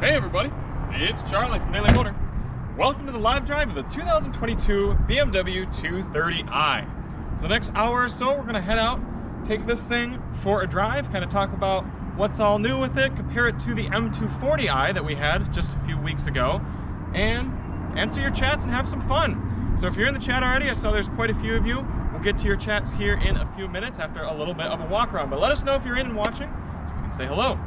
Hey everybody, it's Charlie from Daily Motor. Welcome to the live drive of the 2022 BMW 230i. For the next hour or so, we're gonna head out, take this thing for a drive, kind of talk about what's all new with it, compare it to the M240i that we had just a few weeks ago, and answer your chats and have some fun. So if you're in the chat already, I saw there's quite a few of you. We'll get to your chats here in a few minutes after a little bit of a walk around, but let us know if you're in and watching so we can say hello.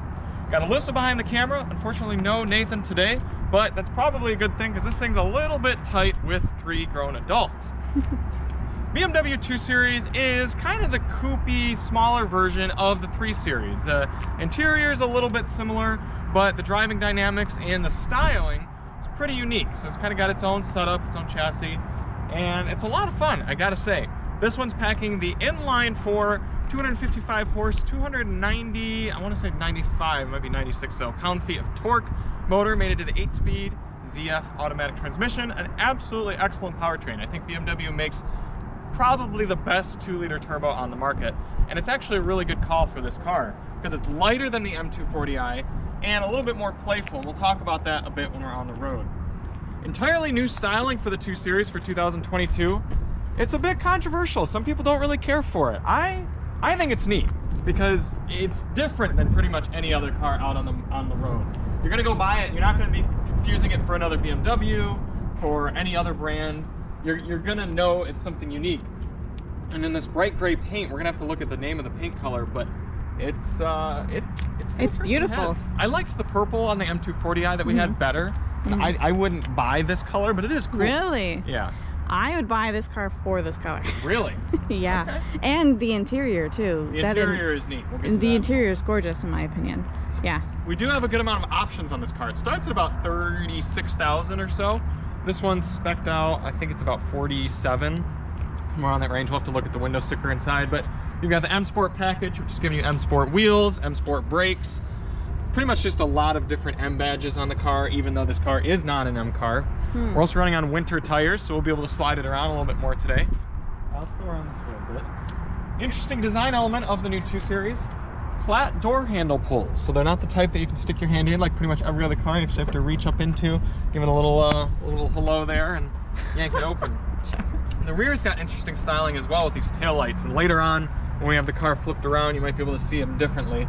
Got Alyssa behind the camera. Unfortunately, no Nathan today, but that's probably a good thing because this thing's a little bit tight with three grown adults. BMW 2 Series is kind of the coupy, smaller version of the 3 Series. The interior is a little bit similar, but the driving dynamics and the styling is pretty unique. So it's kind of got its own setup, its own chassis, and it's a lot of fun, I gotta say. This one's packing the inline 4 255 horse, 290, I want to say 95, might be 96 so, pound-feet of torque motor made it to the 8-speed ZF automatic transmission. An absolutely excellent powertrain. I think BMW makes probably the best 2-liter turbo on the market, and it's actually a really good call for this car because it's lighter than the M240i and a little bit more playful. We'll talk about that a bit when we're on the road. Entirely new styling for the 2 Series for 2022. It's a bit controversial. Some people don't really care for it. I I think it's neat because it's different than pretty much any other car out on the on the road. You're gonna go buy it, you're not gonna be confusing it for another BMW, for any other brand. You're, you're gonna know it's something unique. And in this bright gray paint, we're gonna have to look at the name of the paint color, but it's uh, it, it's, it's beautiful. I liked the purple on the M240i that we mm -hmm. had mm-hmm. better. Mm -hmm. I, I wouldn't buy this color, but it is cool. Really? Yeah. I would buy this car for this color. Really? yeah. Okay. And the interior too. The that interior is neat. We'll the that. interior is gorgeous in my opinion. Yeah. We do have a good amount of options on this car. It starts at about 36,000 or so. This one's specced out, I think it's about 47. More on that range. We'll have to look at the window sticker inside, but you've got the M Sport package, which is giving you M Sport wheels, M Sport brakes, pretty much just a lot of different M badges on the car, even though this car is not an M car. Hmm. We're also running on winter tires, so we'll be able to slide it around a little bit more today. Uh, let's go around this way a bit. Interesting design element of the new 2 Series. Flat door handle pulls. So they're not the type that you can stick your hand in like pretty much every other car. You actually have to reach up into, give it a little, uh, a little hello there and yank it open. the rear's got interesting styling as well with these tail lights. And later on, when we have the car flipped around, you might be able to see them differently.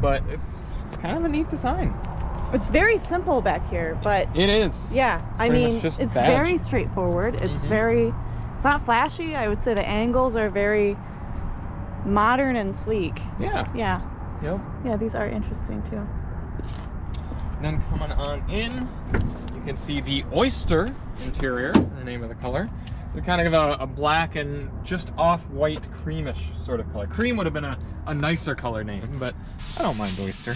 But it's it's kind of a neat design. It's very simple back here, but it is. Yeah, it's I mean, it's badge. very straightforward. It's mm -hmm. very, it's not flashy. I would say the angles are very modern and sleek. Yeah. Yeah. Yep. Yeah, these are interesting too. Then coming on in, you can see the oyster interior, the name of the color. They're kind of a, a, black and just off-white creamish sort of color. Cream would have been a, a nicer color name, but I don't mind oyster.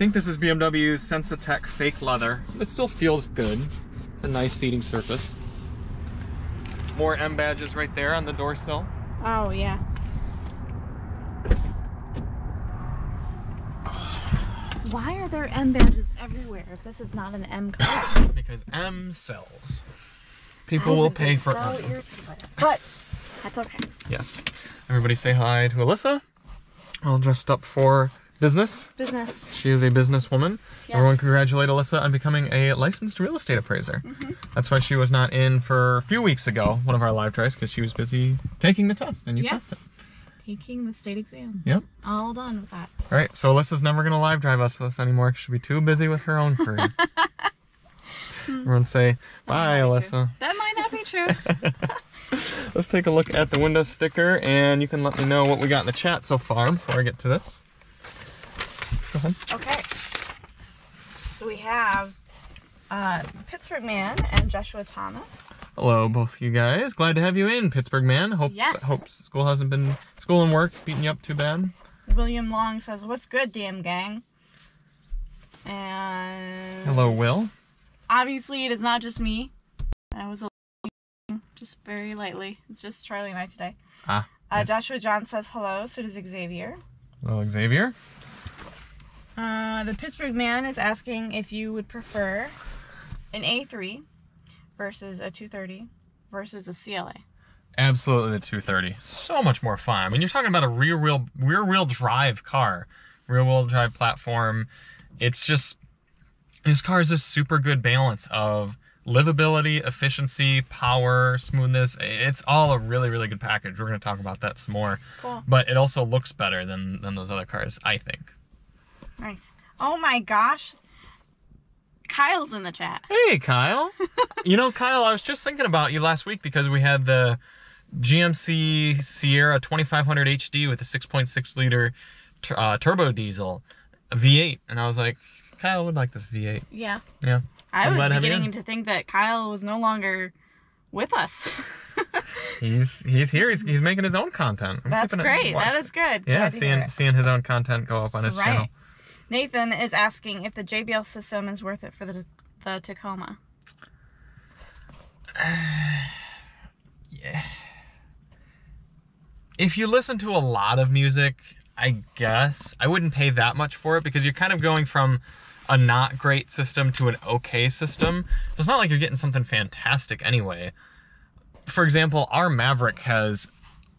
I think this is BMW's Sensatec fake leather. It still feels good. It's a nice seating surface. More M badges right there on the door sill. Oh, yeah. Why are there M badges everywhere if this is not an M car? because M sells. People will pay for so But that's okay. Yes. Everybody say hi to Alyssa. All dressed up for business. Business. She is a businesswoman. Yes. Everyone congratulate Alyssa on becoming a licensed real estate appraiser. Mm -hmm. That's why she was not in for a few weeks ago, one of our live drives, because she was busy taking the test and you yeah. passed it. Taking the state exam. Yep. All done with that. All right, so Alyssa's never going to live drive us with us anymore. She'll be too busy with her own career. Everyone say, bye, Alyssa. That might not be true. Let's take a look at the window sticker and you can let me know what we got in the chat so far before I get to this. Ahead. Okay. So we have uh, Pittsburgh Man and Joshua Thomas. Hello, both of you guys. Glad to have you in, Pittsburgh Man. Hope yes. hope school hasn't been school and work beating you up too bad. William Long says, "What's good, damn gang?" And hello, Will obviously it is not just me. I was a little just very lightly. It's just Charlie and I today. Ah. Uh, yes. Joshua John says hello. So does Xavier. Hello, Xavier. Uh, the Pittsburgh man is asking if you would prefer an A3 versus a 230 versus a CLA. Absolutely the 230. So much more fun. I mean, you're talking about a rear wheel rear wheel drive car, rear wheel drive platform. It's just This car is a super good balance of livability, efficiency, power, smoothness. It's all a really, really good package. We're going to talk about that some more. Cool. But it also looks better than, than those other cars, I think. Nice. Oh my gosh. Kyle's in the chat. Hey, Kyle. you know, Kyle, I was just thinking about you last week because we had the GMC Sierra 2500 HD with a 6.6 liter uh, turbo diesel V8. And I was like, Kyle would like this V8. Yeah. Yeah. I I'm was to beginning to think that Kyle was no longer with us. He's he's here. He's, he's making his own content. I'm That's great. That is good. Yeah, Glad seeing seeing his own content go up on his channel. Nathan is asking if the JBL system is worth it for the the Tacoma. Yeah. If you listen to a lot of music, I guess I wouldn't pay that much for it because you're kind of going from a not great system to an okay system. So it's not like you're getting something fantastic anyway. For example, our Maverick has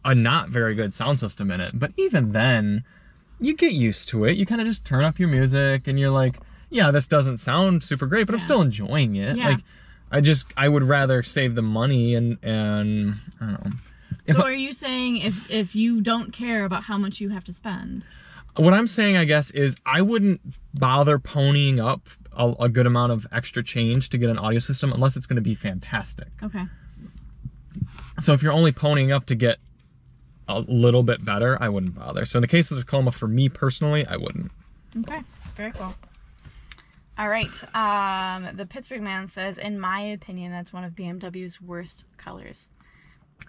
a not very good sound system in it, but even then, you get used to it. You kind of just turn up your music and you're like, yeah, this doesn't sound super great, but I'm still enjoying it. Yeah. Like I just I would rather save the money and and I don't know. If so are you saying if if you don't care about how much you have to spend? what I'm saying, I guess, is I wouldn't bother ponying up a, a good amount of extra change to get an audio system unless it's going to be fantastic. Okay. So if you're only ponying up to get a little bit better, I wouldn't bother. So in the case of the Tacoma, for me personally, I wouldn't. Okay. Very cool. All right. Um, the Pittsburgh man says, in my opinion, that's one of BMW's worst colors.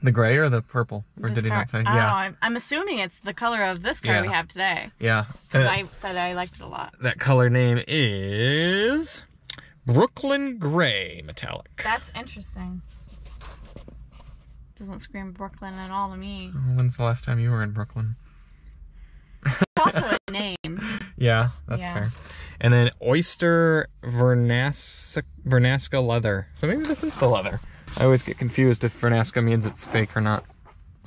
The gray or the purple? Or This did he car- not say? I Yeah, I'm, I'm assuming it's the color of this car Yeah. we have today. Yeah. That, I said I liked it a lot. that color name is Brooklyn Gray Metallic. That's interesting. Doesn't scream Brooklyn at all to me. When's the last time you were in Brooklyn? Also a name. Yeah, that's Yeah. fair. And then oyster vernasca, vernasca leather. So maybe this is the leather. I always get confused if vernasca means it's fake or not.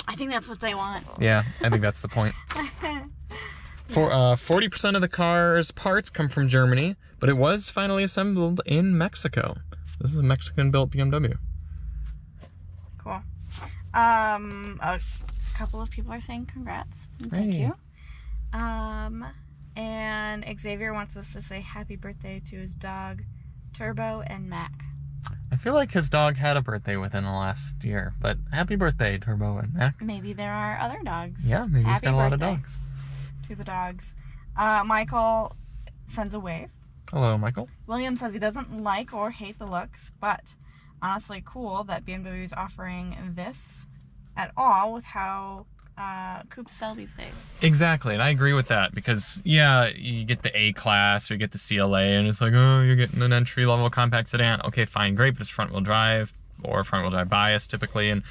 I think that's what they want. Yeah, I think that's the point. For uh, 40% of the car's parts come from Germany, but it was finally assembled in Mexico. This is a Mexican-built BMW. Cool. Um, a couple of people are saying congrats. Thank Hey. you. Um, and Xavier wants us to say happy birthday to his dog, Turbo and Mac. I feel like his dog had a birthday within the last year, but happy birthday, Turbo and Mac. Maybe there are other dogs. Yeah, maybe he's Happy got a lot of dogs. To the dogs. Uh, Michael sends a wave. Hello, Michael. William says he doesn't like or hate the looks, but honestly cool that BMW is offering this at all with how uh, coupes sell these days. Exactly, and I agree with that because yeah, you get the A class or you get the CLA, and it's like, oh, you're getting an entry level compact sedan. Okay, fine, great, but it's front wheel drive or front wheel drive bias typically, and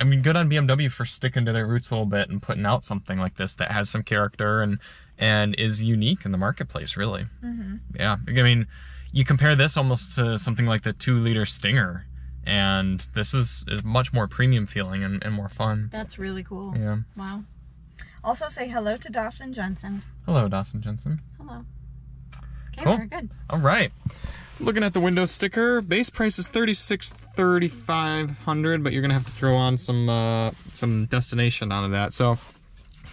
I mean, good on BMW for sticking to their roots a little bit and putting out something like this that has some character and and is unique in the marketplace. Really, Mm-hmm. yeah. I mean, you compare this almost to something like the two liter Stinger, and this is is much more premium feeling and, and more fun. That's really cool. Yeah. Wow. Also say hello to Dawson Johnson. Hello, Dawson Jensen. Hello. Okay, Cool. very good. All right. Looking at the window sticker, base price is thirty six thirty five hundred, but you're gonna have to throw on some uh, some destination onto that. So,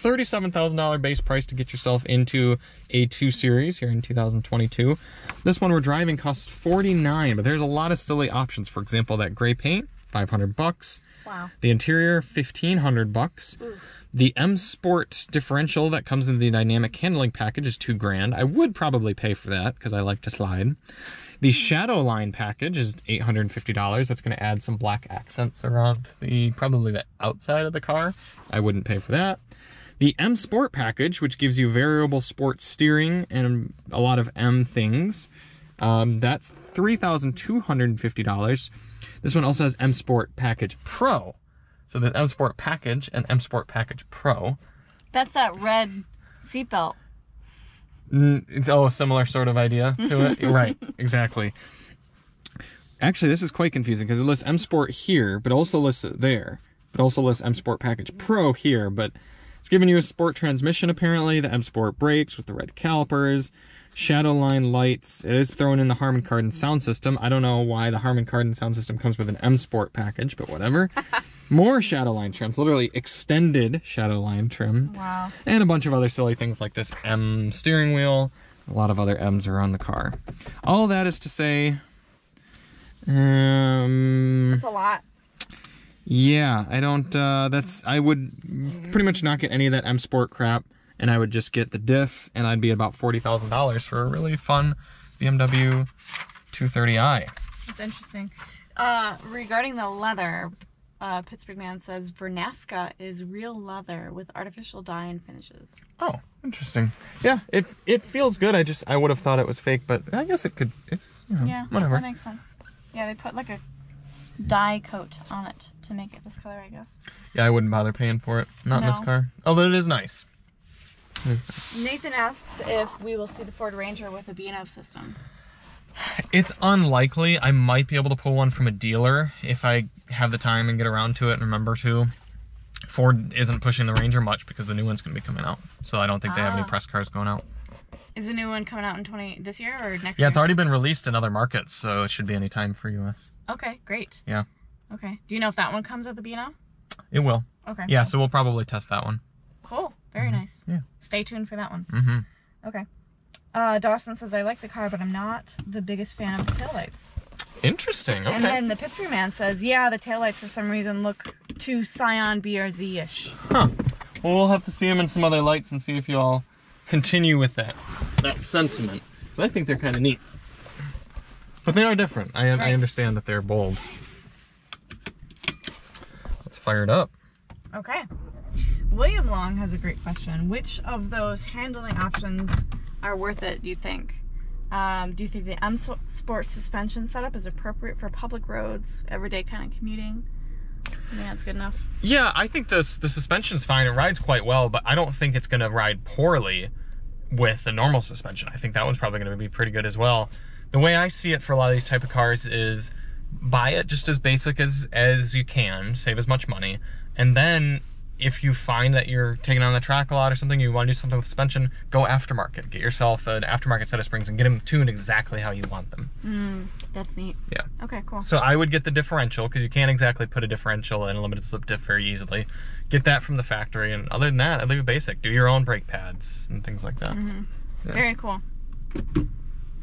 thirty seven thousand dollar base price to get yourself into a two series here in 2022. This one we're driving costs forty nine, but there's a lot of silly options. For example, that gray paint, five hundred bucks. Wow. The interior, fifteen hundred bucks. Ooh. The M Sport differential that comes in the dynamic handling package is two grand. I would probably pay for that because I like to slide. The Shadow Line package is eight hundred and fifty dollars. That's going to add some black accents around the probably the outside of the car. I wouldn't pay for that. The M Sport package, which gives you variable sport steering and a lot of M things, um, that's three thousand two hundred and fifty dollars. This one also has M Sport Package Pro. So there's M Sport Package and M Sport Package Pro. That's that red seatbelt. Mm, It's oh, a similar sort of idea to it. right, exactly. Actually, this is quite confusing because it lists M Sport here, but also lists it there. But also lists M Sport Package Pro here, but It's giving you a sport transmission apparently, the M Sport brakes with the red calipers, Shadowline lights. It is throwing in the Harman Kardon sound system. I don't know why the Harman Kardon sound system comes with an M Sport package, but whatever. More Shadowline trims, literally extended Shadowline trim. Wow. And a bunch of other silly things like this M steering wheel. A lot of other M's are on the car. All that is to say, um, That's a lot. Yeah, I don't, uh, that's, I would pretty much not get any of that M Sport crap, and I would just get the diff, and I'd be about $40,000 for a really fun BMW 230i. That's interesting. Uh, regarding the leather, uh, Pittsburgh Man says Vernasca is real leather with artificial dye and finishes. Oh, interesting. Yeah, it it feels good. I just, I would have thought it was fake, but I guess it could, it's, you know, Yeah, whatever. that makes sense. Yeah, they put like a dye coat on it to make it this color, I guess. Yeah, I wouldn't bother paying for it. Not in this car. Although it is nice. It is nice. Nathan asks if we will see the Ford Ranger with a B&O system. It's unlikely. I might be able to pull one from a dealer if I have the time and get around to it and remember to. Ford isn't pushing the Ranger much because the new one's going to be coming out. So I don't think they have any Ah. press cars going out. Is the new one coming out in 20 this year or next Yeah, year? it's already been released in other markets, so it should be any time for US. Okay, great. Yeah. Okay. Do you know if that one comes with a B&O? It will. Okay. Yeah, so we'll probably test that one. Cool. Very nice. Yeah. Stay tuned for that one. Mm-hmm. Okay. Uh, Dawson says, I like the car, but I'm not the biggest fan of the taillights. Interesting. Okay. And then the Pittsburgh man says, yeah, the taillights for some reason look too Scion BRZ-ish. Huh. Well, we'll have to see them in some other lights and see if you all continue with that that sentiment. I think they're kind of neat. But they are different. I, I understand that they're bold. Let's fire it up. Okay. William Long has a great question. Which of those handling options are worth it, do you think? Um, do you think the M S- Sport suspension setup is appropriate for public roads, everyday kind of commuting? Yeah, that's good enough. Yeah, I think this the suspension's fine. It rides quite well, but I don't think it's going to ride poorly with the normal suspension. I think that one's probably going to be pretty good as well. The way I see it for a lot of these type of cars is buy it just as basic as as you can, save as much money, and then if you find that you're taking on the track a lot or something, you want to do something with suspension, go aftermarket. Get yourself an aftermarket set of springs and get them tuned exactly how you want them. Mm, that's neat. Yeah. Okay, cool. So I would get the differential because you can't exactly put a differential in a limited slip diff very easily. Get that from the factory, and other than that, I'd leave it basic. Do your own brake pads and things like that. hmm Yeah. Very cool.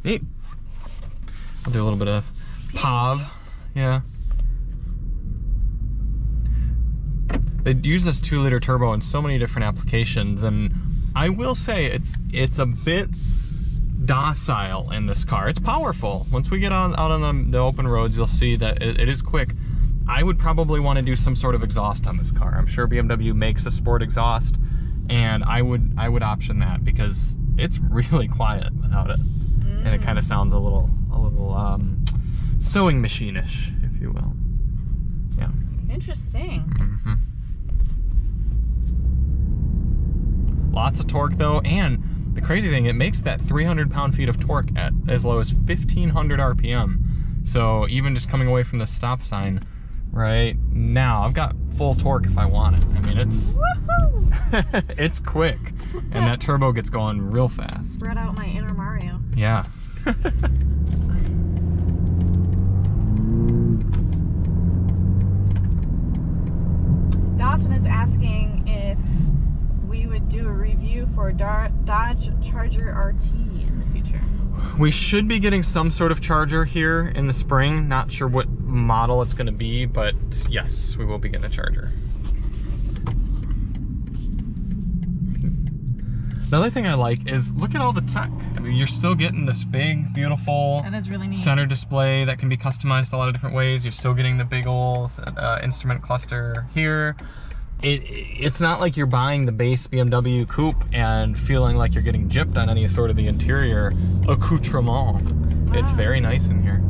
Neat. I'll do a little bit of POV. Yeah. They use this two liter turbo in so many different applications, and I will say it's it's a bit docile in this car. It's powerful. Once we get on out on the, the open roads, you'll see that it, it is quick. I would probably want to do some sort of exhaust on this car. I'm sure BMW makes a sport exhaust, and I would I would option that because it's really quiet without it, and it kind of sounds a little a little um, sewing machine-ish, if you will. Yeah. Interesting. hmm Lots of torque though, and the crazy thing, it makes that 300 pound-feet of torque at as low as 1500 RPM. So even just coming away from the stop sign right now, I've got full torque if I want it. I mean, it's it's quick, and that turbo gets going real fast. Spread out my inner Mario. Yeah. Dawson is asking if do a review for Dodge Charger RT in the future. We should be getting some sort of charger here in the spring. Not sure what model it's going to be, but yes, we will be getting a charger. The other thing I like is look at all the tech. I mean, you're still getting this big, beautiful really center display that can be customized a lot of different ways. You're still getting the big old uh, instrument cluster here. It, it's not like you're buying the base BMW coupe and feeling like you're getting gypped on any sort of the interior accoutrement. It's very nice in here.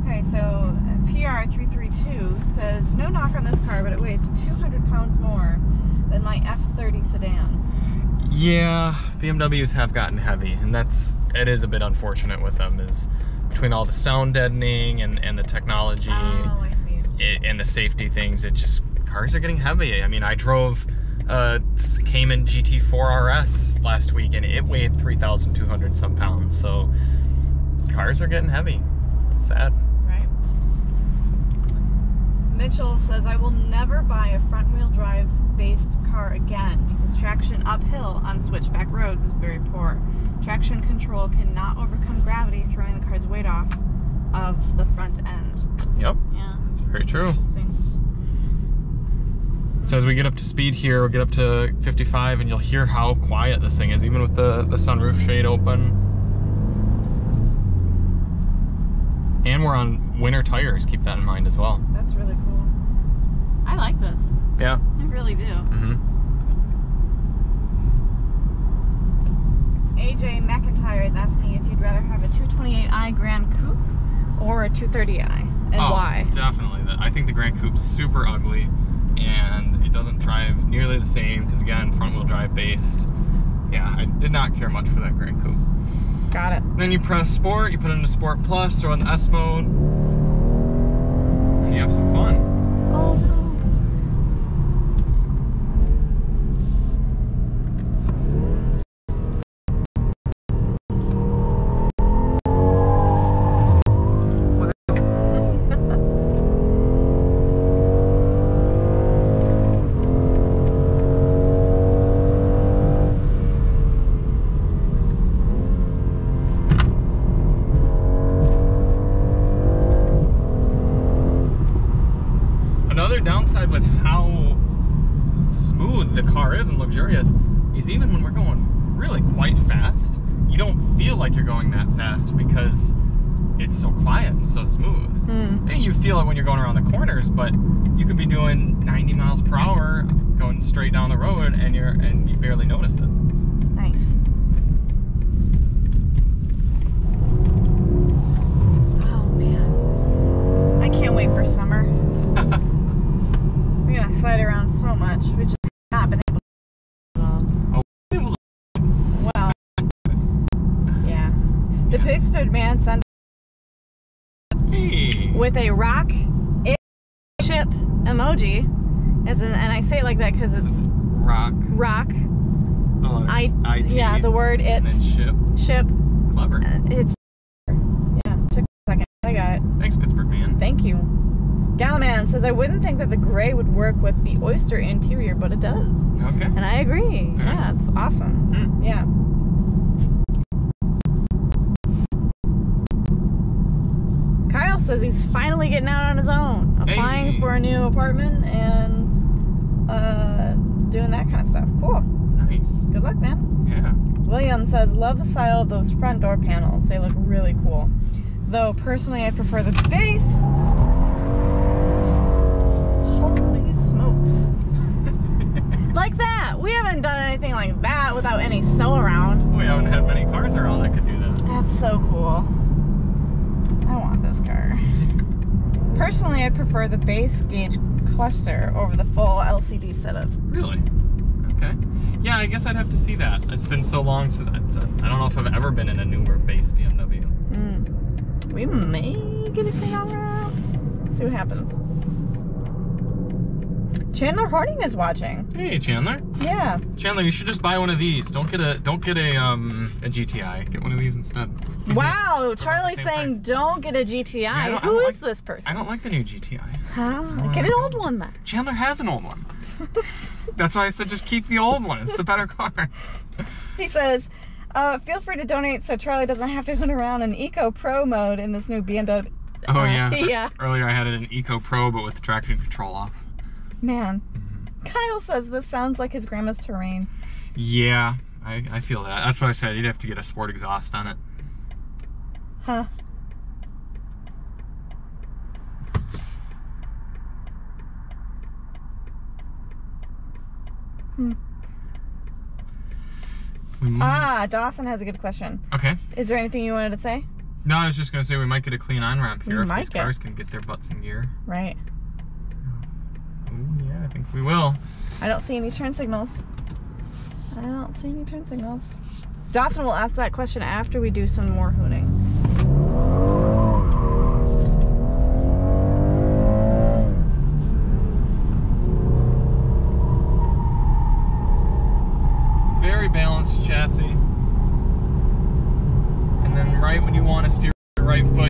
Okay, so uh, PR332 says no knock on this car, but it weighs 200 pounds more than my F30 sedan. Yeah, BMWs have gotten heavy, and that's it is a bit unfortunate with them. Is between all the sound deadening and, and the technology Oh, I see. it, and the safety things, it just cars are getting heavy. I mean, I drove uh, Cayman GT4 RS last week and it weighed 3,200 some pounds. So cars are getting heavy. It's sad. Right. Mitchell says, I will never buy a front wheel drive based car again because traction uphill on switchback roads is very poor. Traction control cannot overcome gravity, throwing the car's weight off of the front end. Yep, Yeah. it's very true. Interesting. So as we get up to speed here, we'll get up to 55 and you'll hear how quiet this thing is, even with the, the sunroof shade open. And we're on winter tires, keep that in mind as well. That's really cool. I like this. Yeah. I really do. hmm AJ McIntyre is asking if you'd rather have a 228i Gran Coupe or a 230i and oh, why. Definitely. I think the Gran Coupe's super ugly and it doesn't drive nearly the same because again, front wheel drive based. Yeah, I did not care much for that Gran Coupe. Got it. Then you press Sport, you put it into Sport Plus, throw in the S mode, and you have some fun. Oh so smooth. Hmm. And you feel it when you're going around the corners, but you could be doing 90 miles per hour going straight down the road and you're and you barely notice it. Nice. Oh man. I can't wait for summer. We're gonna slide around so much. We just not been able to. Well, yeah. The Yeah. Pittsburgh man sent Hey. With a rock ship emoji. As in, and I say it like that because it's Rock. rock. Letters I IT, yeah, the word then ship. ship. Clever. uh, It's yeah. Took a second. I got it. Thanks, Pittsburgh man. Thank you. Galman says I wouldn't think that the gray would work with the oyster interior, but it does, Okay. and I agree. Okay. Yeah, it's awesome. Hmm. Yeah. Kyle says he's finally getting out on his own, applying Hey. for a new apartment and uh, doing that kind of stuff. Cool. Nice. Good luck, man. Yeah. William says, love the style of those front door panels. They look really cool. Though personally, I prefer the base. Holy smokes. Like that. We haven't done anything like that without any snow around. we haven't had many cars around that could do that. That's so cool. I want this car. Personally, I'd prefer the base gauge cluster over the full LCD setup. Really? Okay. Yeah, I guess I'd have to see that. It's been so long since I, I don't know if I've ever been in a newer base BMW. Mm. We may get a clean on that. Let's see what happens. Chandler Harding is watching. Hey, Chandler. Yeah. Chandler, you should just buy one of these. Don't get a don't get a um a GTI. Get one of these instead. Wow, Charlie's saying price. don't get a GTI. I Who is like- this person? I don't like the new GTI. Huh? Oh, Get an old one then. Chandler has an old one. That's why I said just keep the old one. It's a better car. He says, uh, feel free to donate so Charlie doesn't have to hunt around in Eco Pro mode in this new BMW. Oh yeah. yeah. Earlier I had it in Eco Pro, but with the traction control off. Man. Mm-hmm. Kyle says this sounds like his grandma's terrain. Yeah, I, I feel that. That's why I said you'd have to get a sport exhaust on it. Huh. Hmm. Ah, Dawson has a good question. Okay. Is there anything you wanted to say? No, I was just gonna say we might get a clean on ramp We here if these get- cars can get their butts in gear. Right. Ooh, yeah, I think we will. I don't see any turn signals. I don't see any turn signals. Dawson will ask that question after we do some more hooning. Very balanced chassis. And then right when you want to steer the right foot,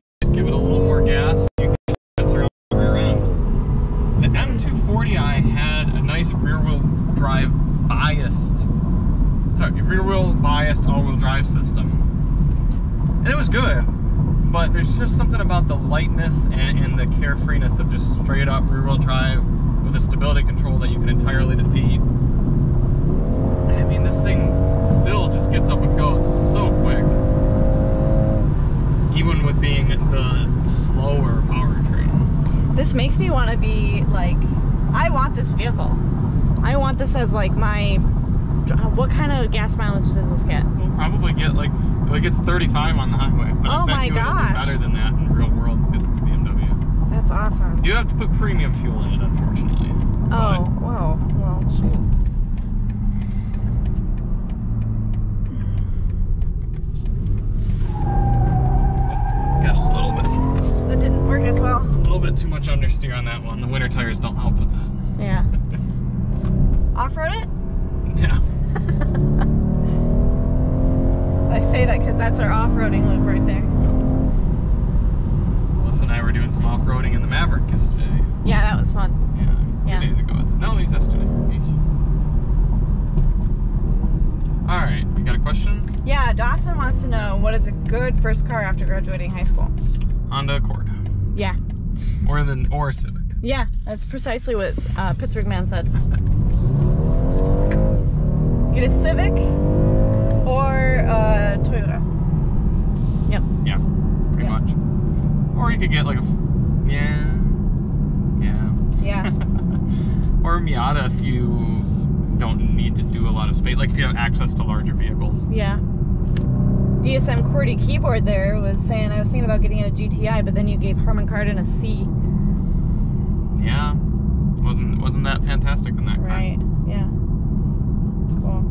nice rear-wheel drive biased, sorry, rear-wheel biased all-wheel drive system. And it was good, but there's just something about the lightness and, and the carefreeness of just straight up rear-wheel drive with a stability control that you can entirely defeat. I mean, this thing still just gets up and goes so quick. Even with being the slower powertrain. This makes me want to be like, I want this vehicle. I want this as like my. What kind of gas mileage does this get? We'll probably get like, it gets 35 on the highway. But I Oh bet my you it'll do gosh. better than that in real world because it's BMW. That's awesome. You do have to put premium fuel in it, unfortunately. Oh, whoa. Well, shoot. Got a little bit, That didn't work as well. a little bit too much understeer on that one. The winter tires don't help with that. Yeah. Off road it? Yeah. I say that because that's our off roading loop right there. Melissa and I were doing some off-roading in the Maverick yesterday. Yeah, that was fun. Yeah, two Yeah. days ago. No, these yesterday. All right, you got a question? Yeah, Dawson wants to know what is a good first car after graduating high school? Honda Accord, Yeah. or the or Civic. Yeah, that's precisely what uh, Pittsburgh man said. Get a Civic or a Toyota. Yep. Yeah, pretty Yeah. much. Or you could get like a, yeah, yeah. Yeah. or a Miata if you don't need to do a lot of space, like if you have access to larger vehicles. Yeah. DSM QWERTY keyboard there was saying I was thinking about getting a GTI, but then you gave Harman Kardon a C. Yeah, wasn't wasn't that fantastic in that car? Right. Yeah. Cool.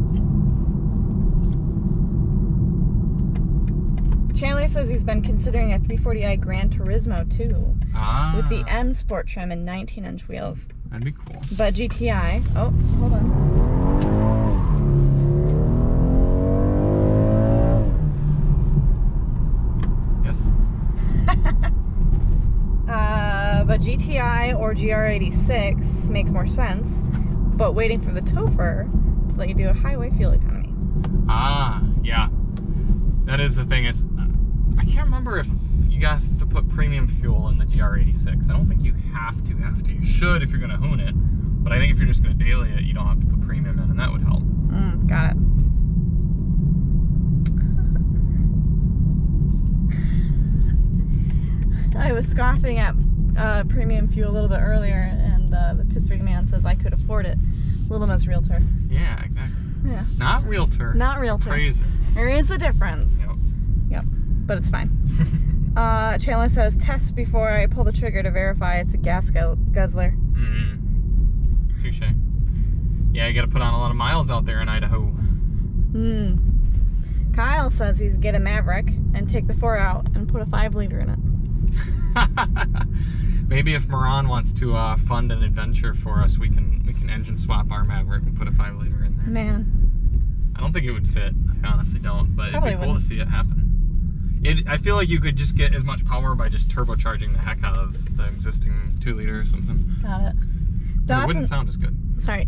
Chandler says he's been considering a 340i Gran Turismo too, Ah, with the M Sport trim and 19 inch wheels. that'd be cool. But GTI. Oh, hold on. Yes. Uh, but GTI or GR86 makes more sense. But waiting for the Topher to let you do a highway fuel economy. Ah, yeah. That is the thing. Is I can't remember if you have to put premium fuel in the GR86. I don't think you have to. Have to. You should if you're gonna hoon it. But I think if you're just gonna daily it, you don't have to put premium in, and that would help. Mm, got it. I was scoffing at uh, premium fuel a little bit earlier, and uh, the Pittsburgh man says I could afford it. Little Miss Realtor. Yeah, exactly. Yeah. Not realtor. Not Realtor. Appraiser. There is a difference. Yep. Yep. But it's fine. Uh, Chandler says test before I pull the trigger to verify it's a gas gu- guzzler. mm. Touche. Yeah, you got to put on a lot of miles out there in Idaho. Hmm. Kyle says he's get a Maverick and take the four out and put a five liter in it. Maybe if Moran wants to uh, fund an adventure for us, we can we can engine swap our Maverick and put a five liter in there. Man. I don't think it would fit. I honestly don't, but Probably it'd be cool wouldn't. to see it happen. It, I feel like you could just get as much power by just turbocharging the heck out of the existing two liter or something. Got it. But it wouldn't sound as good. sorry.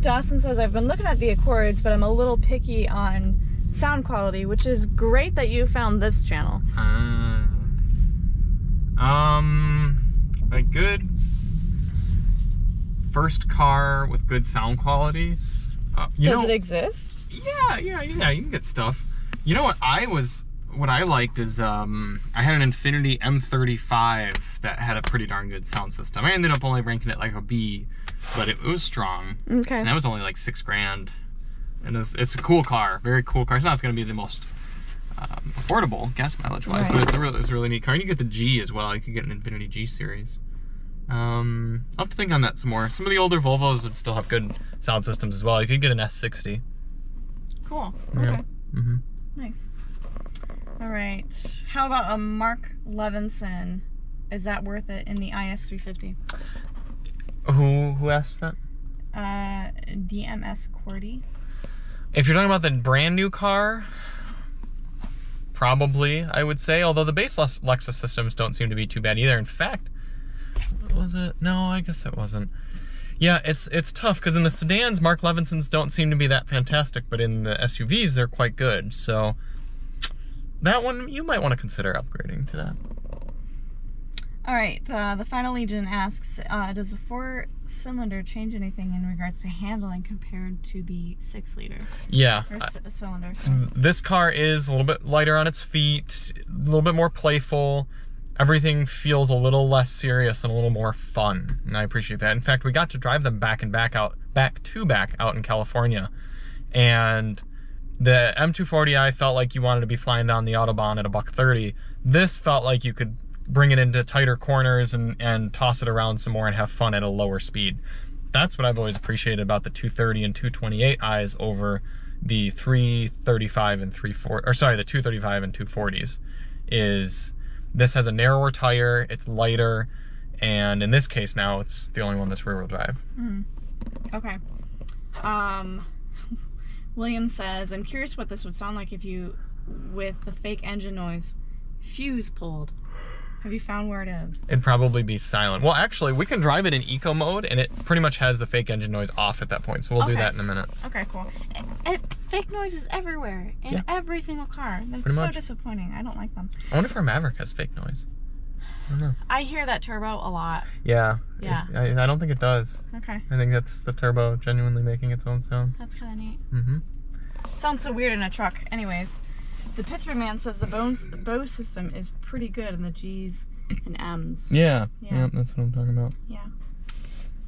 Dawson says I've been looking at the Accords, but I'm a little picky on sound quality, which is great that you found this channel. Uh, um, a good first car with good sound quality. Uh, you Does know, it exist? Yeah, yeah, yeah. You can get stuff. You know what I was, what I liked is, um, I had an Infiniti M35 that had a pretty darn good sound system. I ended up only ranking it like a B, but it, it was strong, Okay. and that was only like six grand. And it's, it's a cool car, very cool car. It's not going to be the most um, affordable gas mileage wise, but it's a really, it's a really neat car. And you get the G as well. You could get an Infiniti G series. Um, I'll have to think on that some more. Some of the older Volvos would still have good sound systems as well. You could get an S60. Cool. Yeah. Okay. Mm-hmm. Nice. All right. How about a Mark Levinson? Is that worth it in the IS350? Who who asked that? Uh, DMS QWERTY. If you're talking about the brand new car, probably I would say. Although the base Lexus systems don't seem to be too bad either. In fact, was it? No, I guess it wasn't. Yeah, it's it's tough because in the sedans, Mark Levinsons don't seem to be that fantastic, but in the SUVs, they're quite good. So that one you might want to consider upgrading to that. All right, uh, the final legion asks, uh, does the four-cylinder change anything in regards to handling compared to the six-liter Yeah, or c- cylinder? Mm, this car is a little bit lighter on its feet, a little bit more playful. Everything feels a little less serious and a little more fun, and I appreciate that. In fact, we got to drive them back and back out, back to back out in California, and the M240i felt like you wanted to be flying down the autobahn at a buck thirty. This felt like you could bring it into tighter corners and and toss it around some more and have fun at a lower speed. That's what I've always appreciated about the 230 and 228 eyes over the 335 and 340 or sorry the 235 and 240s is this has a narrower tire it's lighter and in this case now it's the only one that's rear wheel drive Okay. Um, William says, I'm curious what this would sound like if you, with the fake engine noise, fuse pulled. Have you found where it is? it'd probably be silent well actually we can drive it in eco mode and it pretty much has the fake engine noise off at that point so we'll do that in a minute Okay, cool. It, it, fake noise is everywhere in Yeah. every single car. That's Pretty so much. disappointing. I don't like them. I wonder if our Maverick has fake noise I I hear that turbo a lot. yeah Yeah. I, I don't think it does Okay, I think that's the turbo genuinely making its own sound that's kind of neat. mm-hmm Sounds so weird in a truck. Anyways, the Pittsburgh man says the Bose, Bose system is pretty good in the G's and M's. Yeah, Yeah. yeah, that's what I'm talking about. Yeah.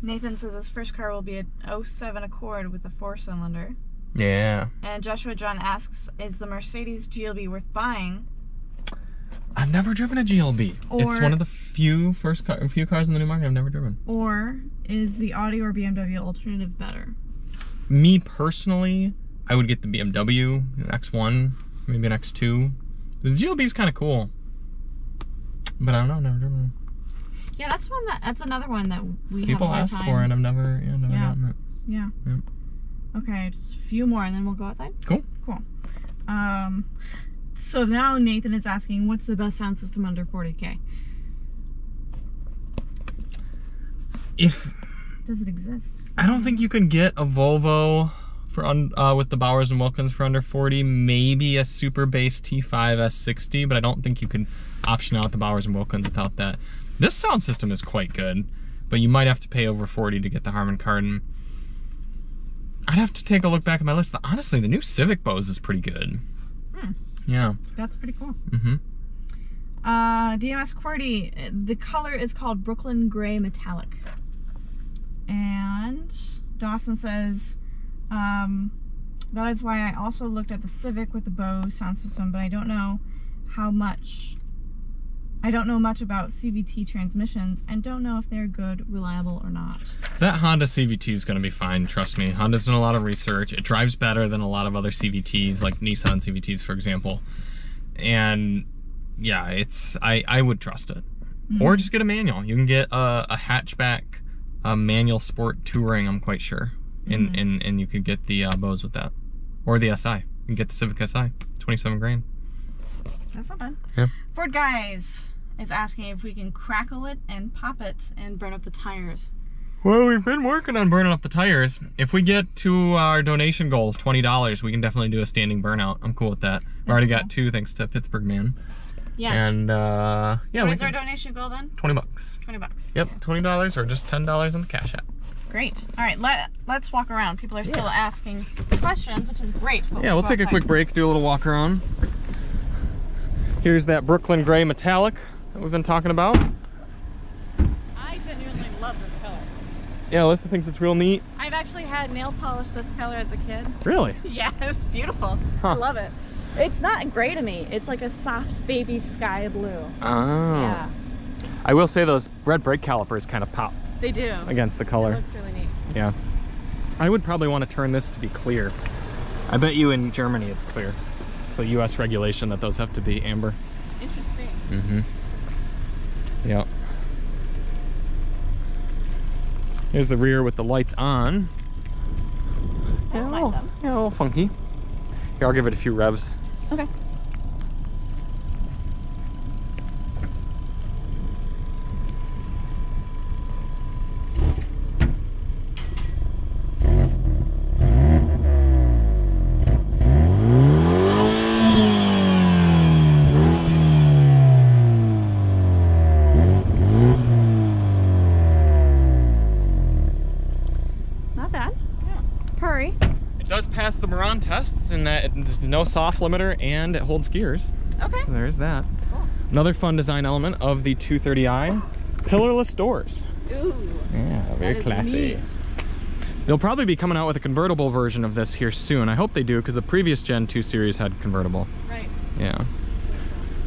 Nathan says his first car will be a 07 Accord with a four cylinder. Yeah. And Joshua John asks, is the Mercedes GLB worth buying? I've never driven a GLB. it's one of the few first car, few cars in the new market I've never driven. Or is the Audi or BMW alternative better? Me personally, I would get the BMW X1, maybe an X2. The GLB is kind of cool, but I don't know, never driven one. Yeah, that's one that that's another one that we People have a ask time. for and I've never, yeah, never Yeah. gotten it. Yeah. Yep. Okay, just a few more and then we'll go outside. Cool. Cool. Um, so now Nathan is asking, what's the best sound system under 40k? If Does it exist? I don't think you can get a Volvo for un, uh, with the Bowers and Wilkins for under 40. Maybe a Super Bass T5 S60, but I don't think you can option out the Bowers and Wilkins without that. This sound system is quite good, but you might have to pay over 40 to get the Harman Kardon. I'd have to take a look back at my list. Honestly, the new Civic Bose is pretty good. Hmm. Yeah. That's pretty cool. Mm-hmm. Uh, DMS QWERTY, the color is called Brooklyn Gray Metallic. And Dawson says, um, that is why I also looked at the Civic with the Bose sound system, but I don't know how much, I don't know much about CVT transmissions and don't know if they're good, reliable, or not. That Honda CVT is going to be fine, trust me. Honda's done a lot of research. It drives better than a lot of other CVTs, like Nissan CVTs, for example. And yeah, it's I, I would trust it. Or just get a manual. You can get a, a hatchback, a manual sport touring, I'm quite sure. And, Mhm. and, and you could get the uh, Bose with that. Or the SI. You can get the Civic SI. 27 grand. That's not bad. Yeah. Ford Guys is asking if we can crackle it and pop it and burn up the tires. Well, we've been working on burning up the tires. If we get to our donation goal, twenty dollars, we can definitely do a standing burnout. I'm cool with that. I've already cool. got two thanks to Pittsburgh Man. Yeah. And uh yeah, what we is our donation goal then? twenty bucks. 20 bucks. Yep, twenty dollars or just ten dollars on the cash app. Great. All right, let, let's walk around. People are still Yeah. asking questions, which is great. Yeah, we'll go take a quick break, do a little walk around. Here's that Brooklyn Gray Metallic that we've been talking about. I genuinely love this color. Yeah, Alyssa thinks it's real neat. I've actually had nail polish this color as a kid. Really? Yeah, it's beautiful. Huh. I love it. It's not gray to me. It's like a soft baby sky blue. Oh. Yeah, I will say those red brake calipers kind of pop they do. against the It color. looks really neat. Yeah. I would probably want to turn this to be clear. I bet you in Germany it's clear. It's a US regulation that those have to be amber. Interesting. Mm-hmm. Yep. Here's the rear with the lights on. I don't mind little- them. Yeah, a little funky. Here, I'll give it a few revs. Okay. passed the Moran tests it's no soft limiter and it holds gears. Okay. There's that. Cool. Another fun design element of the 230i, pillarless doors. Ooh. Yeah, very classy. neat. They'll probably be coming out with a convertible version of this here soon. I hope they do because the previous Gen 2 series had convertible. Right. Yeah.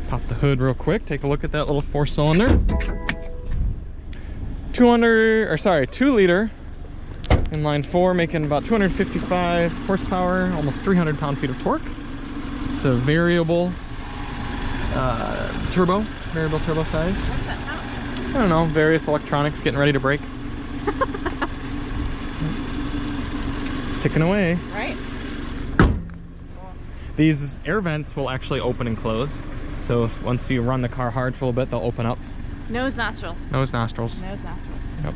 Pop the hood real quick. Take a look at that little four cylinder. 200, or sorry, two liter inline four, making about 255 horsepower, almost 300 pound feet of torque. It's a variable uh, turbo, variable turbo size. What's that? I don't know, various electronics getting ready to break. Ticking away. Right. These air vents will actually open and close. So if, once you run the car hard for a little bit, they'll open up. Nose nostrils. Nose nostrils. Nose nostrils. Yep.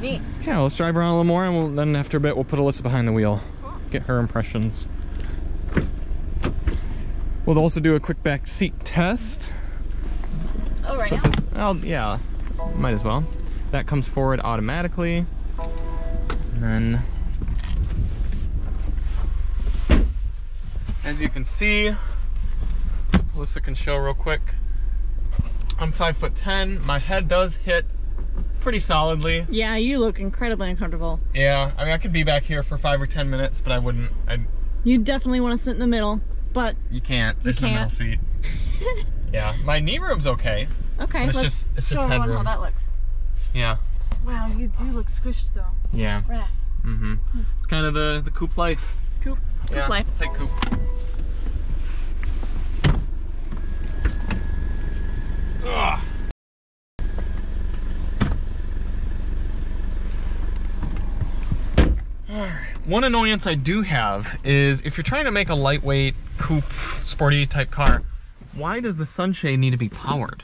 Neat. Yeah, let's drive around a little more and we'll, then after a bit we'll put Alyssa behind the wheel. Cool. Get her impressions. We'll also do a quick back seat test. Oh, right Put now? this, oh, yeah, might as well. That comes forward automatically. And then, as you can see, Alyssa can show real quick. I'm five foot ten. My head does hit pretty solidly. Yeah, you look incredibly uncomfortable. Yeah, I mean, I could be back here for five or ten minutes, but I wouldn't. I'd... You definitely want to sit in the middle, but you can't. There's no middle can't. seat. Yeah, my knee room's okay. okay. It's let's just- it's show just headroom. how that looks. Yeah, Wow, you do look squished though. yeah. Mm-hmm. It's kind of the the coupe life. Coop. Coop yeah, life. Take coupe. Ugh. One annoyance I do have is if you're trying to make a lightweight coupe sporty type car, why does the sunshade need to be powered?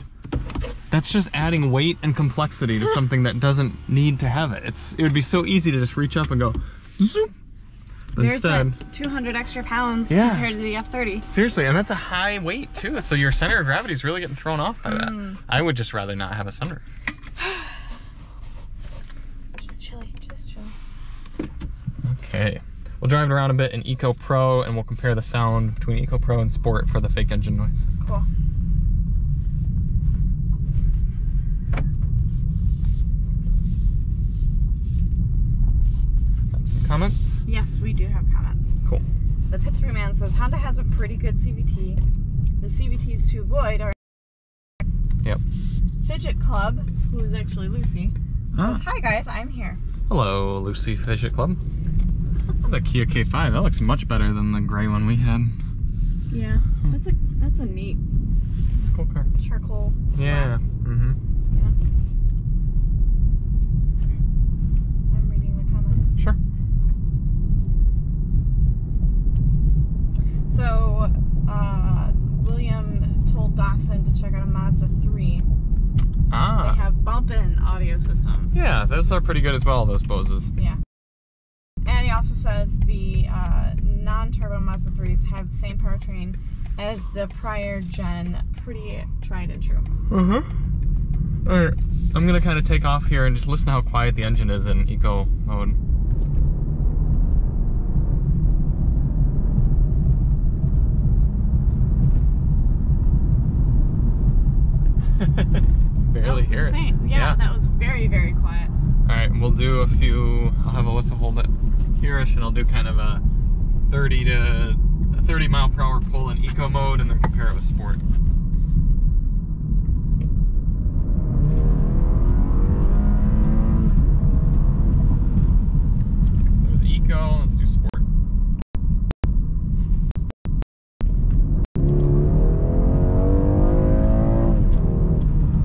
That's just adding weight and complexity to something that doesn't need to have it. It's it would be so easy to just reach up and go zoop. There's Instead, like 200 extra pounds Yeah. compared to the F30. seriously, and that's a high weight too. So your center of gravity is really getting thrown off by that. Mm. I would just rather not have a sunroof. Just chilly. Just chill. Okay. We'll drive it around a bit in Eco Pro and we'll compare the sound between Eco Pro and Sport for the fake engine noise. Cool. Got some comments? Yes, we do have comments. Cool. The Pittsburgh man says Honda has a pretty good CVT. The CVTs to avoid are Yep. Fidget Club, who is actually Lucy, Ah. says, Hi guys, I'm here. Hello, Lucy Fidget Club. That's a Kia K5. That looks much better than the gray one we had. Yeah, that's a that's a neat It's a cool car. charcoal. Yeah. Mm-hmm. Yeah. I'm reading the comments. Sure. So, uh, William told Dawson to check out a Mazda 3. Ah. They have bump-in audio systems. Yeah, those are pretty good as well, those Boses. Yeah. And he also says the uh, non-turbo Mazda 3s have the same powertrain as the prior gen. Pretty tried and true. Uh-huh. Alright. I'm gonna kind of take off here and just listen to how quiet the engine is in eco mode. Barely hear insane. it. Yeah, that was very, very quiet. Alright, we'll do a few, I'll have Alyssa hold it here-ish and I'll do kind of a 30 to a 30 mile per hour pull in eco mode and then compare it with sport. So there's eco, let's do sport.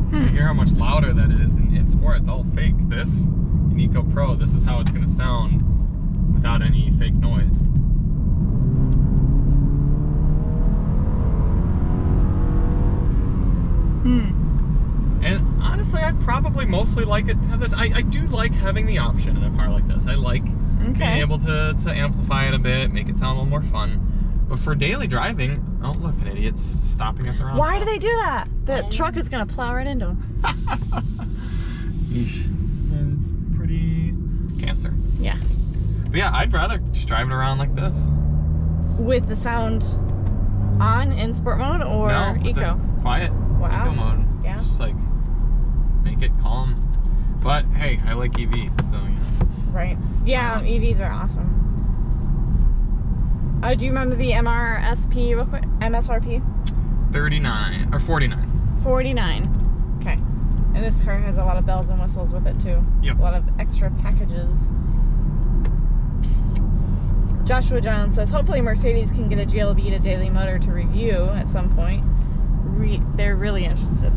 Hmm. Hear how much louder that is in, in sport. It's all fake. This in Eco Pro, this is how it's going to sound without any fake noise. Hmm. And honestly, I'd probably mostly like it to have this. I, I do like having the option in a car like this. I like being able to, to amplify it a bit, make it sound a little more fun. But for daily driving, oh look, an idiot's stopping at the wrong Why do they do that? The Oh. truck is gonna plow right into him. Yeesh. It's pretty cancer. Yeah. But yeah, I'd rather just drive it around like this. With the sound on in sport mode or no, with the eco? quiet Wow. eco mode. Yeah. Just like make it calm. But hey, I like EVs, so yeah. Right. Yeah, Sounds- EVs are awesome. Uh, do you remember the MRSP real quick? MSRP? 39 or 49. 49. Okay. And this car has a lot of bells and whistles with it too. Yep. A lot of extra packages. Joshua John says, hopefully Mercedes can get a GLB to Daily Motor to review at some point. Re- they're really interested.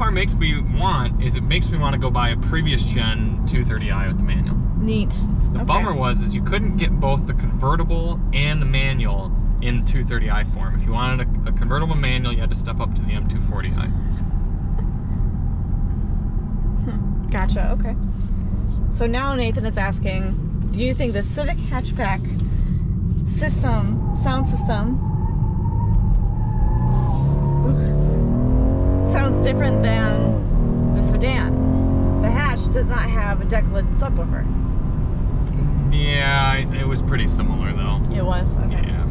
Car makes me want is it makes me want to go buy a previous gen 230i with the manual. Neat. The Okay. bummer was is you couldn't get both the convertible and the manual in 230i form. If you wanted a, a convertible manual, you had to step up to the M240i. Hmm. Gotcha, okay. So now Nathan is asking, do you think the Civic hatchback system, sound system, sounds different than the sedan? The hatch does not have a deck lid subwoofer. Yeah, it- was pretty similar though. It was, okay. Yeah.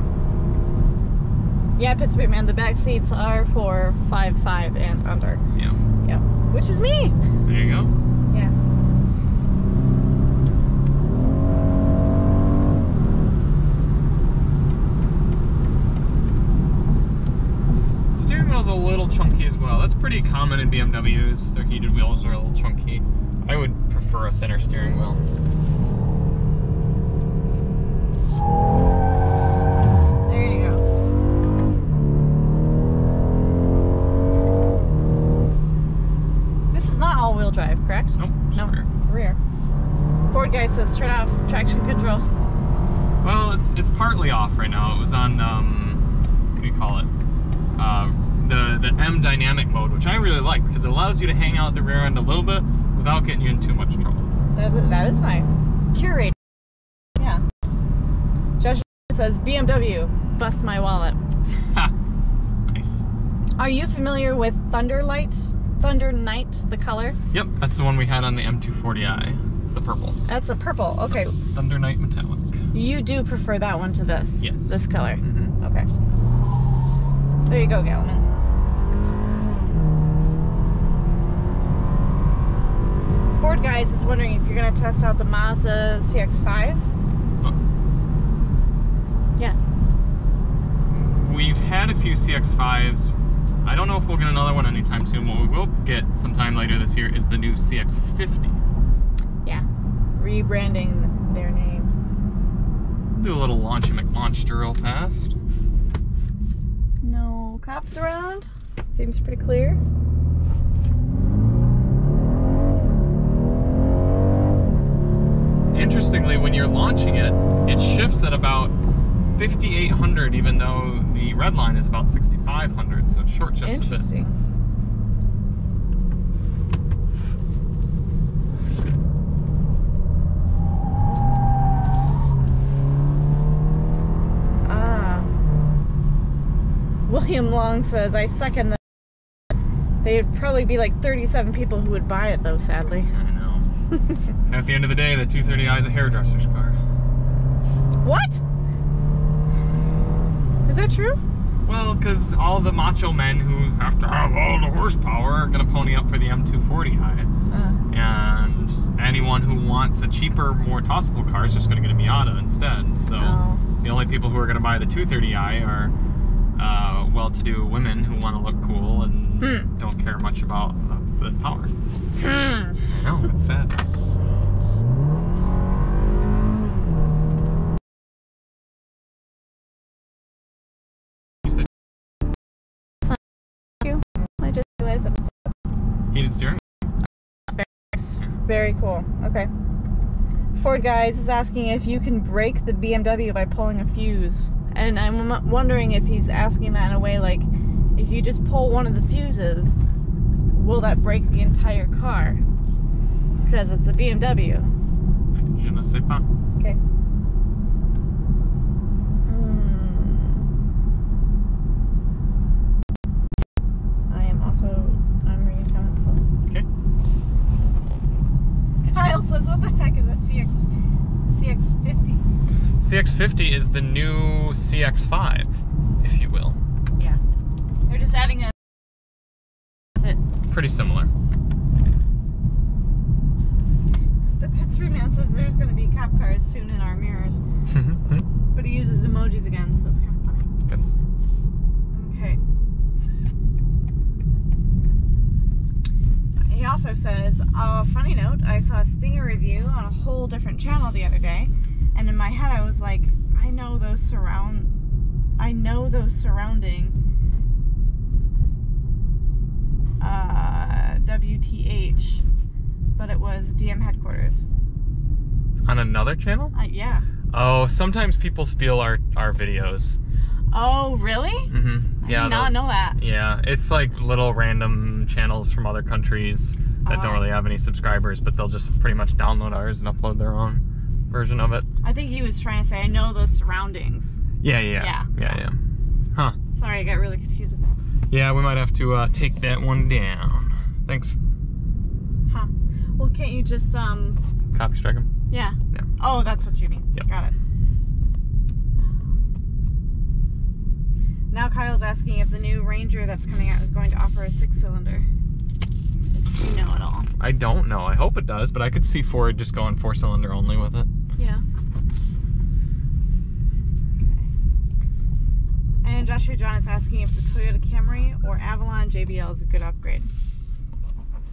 Yeah, Pittsburgh man, the back seats are for 5'5 and under. Yeah. Yep. Which is me. There you go. Yeah. Steering wheel's a little chunky as well. That's pretty common in BMWs. Their heated wheels are a little chunky. I would prefer a thinner steering wheel. There you go. This is not all-wheel drive, correct? Nope. No, sure. rear. Ford guy says turn off traction control. Well, it's it's partly off right now. It was on um, what do you call it? Uh, the the M dynamic mode, which I really like because it allows you to hang out the rear end a little bit without getting you in too much trouble. That, that is nice. Curated. Yeah. Josh says BMW, bust my wallet. Nice. Are you familiar with Thunderlight? Thunder Night, the color? Yep, that's the one we had on the M240i. It's a purple. That's a purple. Okay. Thunder Night Metallic. You do prefer that one to this? Yes. This color. hmm Okay. There you go, Galliman. Ford guys is wondering if you're gonna test out the Mazda CX-5. Uh, yeah. We've had a few CX5s. I don't know if we'll get another one anytime soon. What we will get sometime later this year is the new CX50. Yeah. Rebranding their name. Do a little launchy McMonster real fast. No cops around. Seems pretty clear. Interestingly, when you're launching it, it shifts at about 5,800, even though the red line is about 6,500, so it short shifts a bit. Interesting. Ah. William Long says, I second that. There'd probably be like 37 people who would buy it though, sadly. At the end of the day, the 230i is a hairdresser's car. what? Is that true? Well, because all the macho men who have to have all the horsepower are going to pony up for the M240i. Uh, And anyone who wants a cheaper, more tossable car is just going to get a Miata instead. So Oh. the only people who are going to buy the 230i are uh, well-to-do women who want to look cool and Hmm. don't care much about the, power. hmm. I know, it's sad. You said I just realized that heated steering? Very cool. Okay. Ford Guys is asking if you can break the BMW by pulling a fuse. And I'm wondering if he's asking that in a way like, if you just pull one of the fuses, will that break the entire car? Because it's a BMW. Je ne sais pas. Okay. Hmm. I am also. I'm reading comments still. Okay. Kyle says, "What the heck is a CX CX50?" CX50 is the new CX5, if you will. Yeah, they're just adding a. Pretty similar. The Pittsburgh man says there's going to be cop cars soon in our mirrors, but he uses emojis again, so it's kind of funny. Good. Okay. He also says, uh, funny note, I saw a Stinger review on a whole different channel the other day, and in my head I was like, I know those surround, I know those surrounding uh, WTH, but it was DM headquarters. On another channel? Uh, yeah. Oh, sometimes people steal our, our videos. Oh, really? Mm-hmm. I did not know that. Yeah, it's like little random channels from other countries that don't Oh. really have any subscribers, but they'll just pretty much download ours and upload their own version of it. I think he was trying to say, I know the surroundings. Yeah, yeah, Yeah. yeah, yeah. Huh? Sorry, I got really confused with that. Yeah, we might have to uh, take that one down. Thanks. Huh. Well, can't you just, um, Copy strike 'em. yeah. Yeah. Oh, that's what you mean. Yep. Got it. Um, Now Kyle's asking if the new Ranger that's coming out is going to offer a six cylinder. You know it all. I don't know. I hope it does, but I could see Ford just going four cylinder only with it. Yeah. Okay. And Joshua John is asking if the Toyota Camry or Avalon JBL is a good upgrade.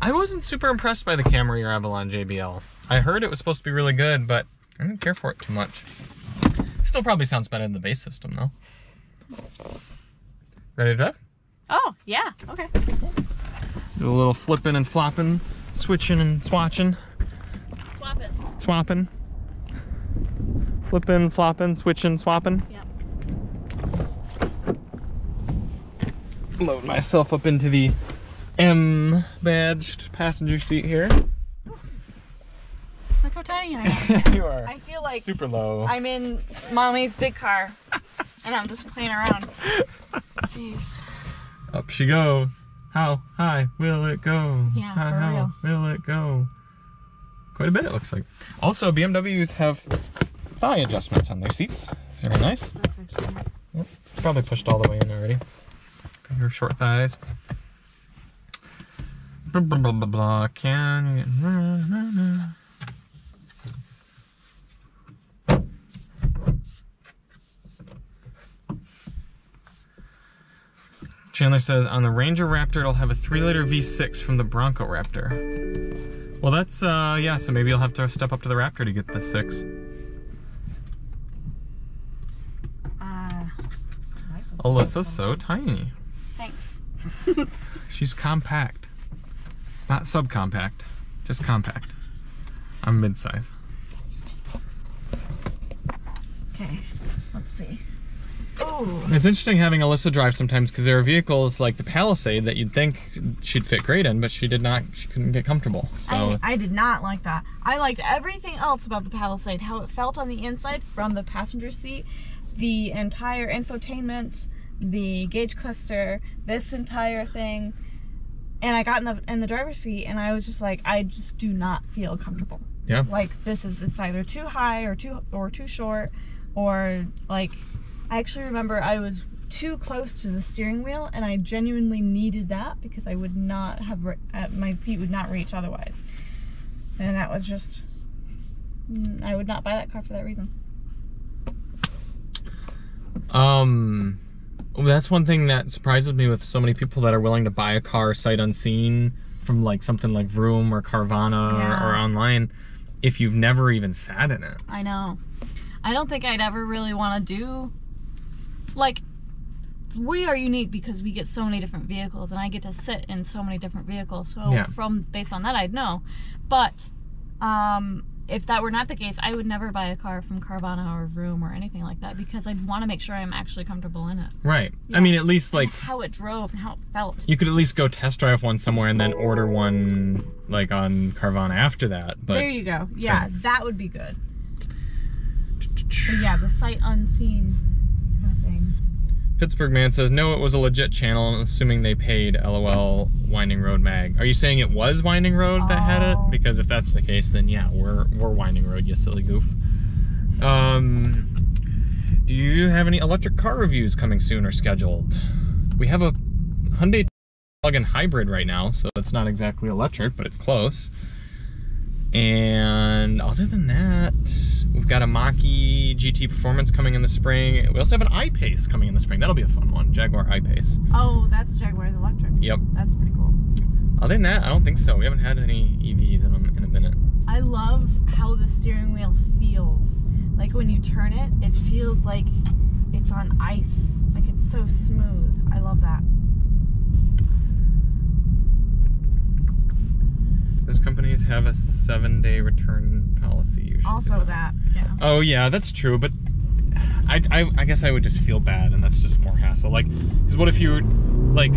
I wasn't super impressed by the Camry or Avalon JBL. I heard it was supposed to be really good, but I didn't care for it too much. Still probably sounds better than the base system though. Ready to drive? Oh, yeah. Okay. Do a little flipping and flopping, switching and swatching, Swap it. swapping. Flipping, flopping, switching, swapping. Yep. Load myself up into the M badged passenger seat here. Look how tiny I am. you are I feel like super low. I'm in mommy's big car and I'm just playing around. Jeez. Up she goes. How high will it go? Yeah, how for how will it go? Quite a bit, it looks like. Also, BMWs have thigh adjustments on their seats. It's very nice. That's actually nice. Yep, It's probably pushed all the way in already. Your short thighs. Blah, blah, blah, blah, blah. Can. Chandler says on the Ranger Raptor it'll have a 3 liter V6 from the Bronco Raptor. Well, that's, uh, yeah, so maybe you'll have to step up to the Raptor to get the 6. Uh, Alyssa's so tiny. thanks. She's compact. Not subcompact, just compact. I'm mid-size. Okay, let's see. Oh, It's interesting having Alyssa drive sometimes because there are vehicles like the Palisade that you'd think she'd fit great in, but she did not. She couldn't get comfortable. So I, I did not like that. I liked everything else about the Palisade, how it felt on the inside from the passenger seat, the entire infotainment, the gauge cluster, this entire thing. And I got in the in the driver's seat and I was just like, I just do not feel comfortable. yeah, Like this is it's either too high or too or too short or like I actually remember I was too close to the steering wheel and I genuinely needed that because I would not have uh, my feet would not reach otherwise. And that was just mm, I would not buy that car for that reason. Um, that's one thing that surprises me with so many people that are willing to buy a car sight unseen from like something like Vroom or Carvana or, or online. If you've never even sat in it, I know. I don't think I'd ever really want to do like we are unique because we get so many different vehicles and I get to sit in so many different vehicles. So Yeah. from based on that I'd know. But um if that were not the case, I would never buy a car from Carvana or Vroom or anything like that because I'd want to make sure I'm actually comfortable in it. Right. Yeah. I mean, at least like And how it drove and how it felt. you could at least go test drive one somewhere and then order one like on Carvana after that. But there you go. Yeah, that would be good. But yeah, the sight unseen kind of thing. Pittsburgh man says no, it was a legit channel. Assuming they paid. LOL. Winding Road Mag. Are you saying it was Winding Road that had it? Oh. Because if that's the case, then yeah, we're we're Winding Road. You silly goof. Um, do you have any electric car reviews coming soon or scheduled? We have a Hyundai plug-in hybrid right now, so it's not exactly electric, but it's close. And other than that, we've got a Mach-E GT Performance coming in the spring. We also have an I-Pace coming in the spring. That'll be a fun one. Jaguar I-Pace. Oh, that's Jaguar's electric. Yep. That's pretty cool. Other than that, I don't think so. We haven't had any EVs in a, in a minute. I love how the steering wheel feels. Like when you turn it, it feels like it's on ice. Like it's so smooth. I love that. Those companies have a seven-day return policy usually. Also that, yeah. Oh yeah, that's true. But I, I, I guess I would just feel bad, and that's just more hassle. Like, because what if you, like,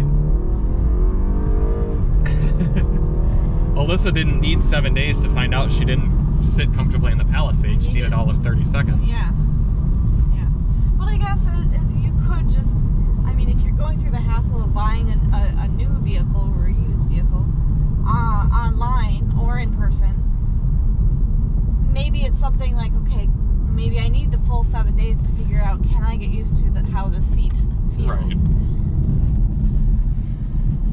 Alyssa didn't need seven days to find out she didn't sit comfortably in the Palisade. She needed all of thirty seconds. Yeah. Yeah. Well, I guess you could just, I mean, if you're going through the hassle of buying a, a, a new vehicle or a used uh, online or in person, maybe it's something like, okay, maybe I need the full seven days to figure out can I get used to the, how the seat feels. Right.